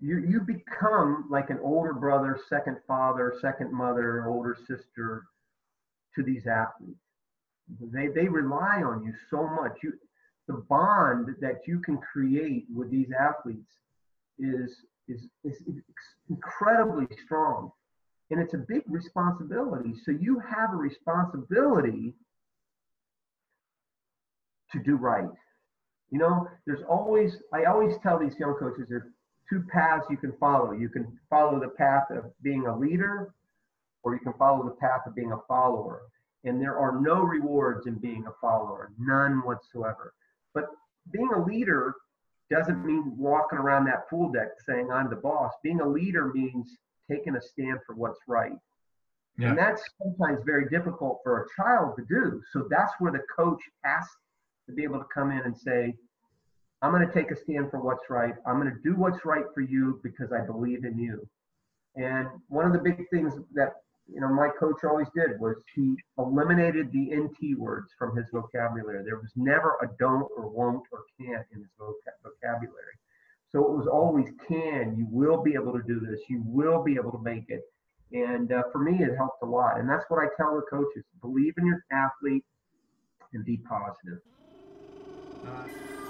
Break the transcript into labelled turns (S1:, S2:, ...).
S1: you you become like an older brother, second father, second mother, older sister to these athletes. They, they rely on you so much. You, the bond that you can create with these athletes is, is, is incredibly strong. And it's a big responsibility. So you have a responsibility to do right. You know, there's always, I always tell these young coaches there's two paths you can follow. You can follow the path of being a leader, or you can follow the path of being a follower. And there are no rewards in being a follower, none whatsoever. But being a leader doesn't mean walking around that pool deck saying, I'm the boss. Being a leader means taking a stand for what's right. Yeah. And that's sometimes very difficult for a child to do. So that's where the coach has to be able to come in and say, I'm going to take a stand for what's right. I'm going to do what's right for you because I believe in you. And one of the big things that you know my coach always did was he eliminated the NT words from his vocabulary. There was never a don't or won't or can't in his vocabulary. So it was always can. You will be able to do this. You will be able to make it. And uh, for me, it helped a lot. And that's what I tell the coaches: believe in your athlete and be positive. Uh.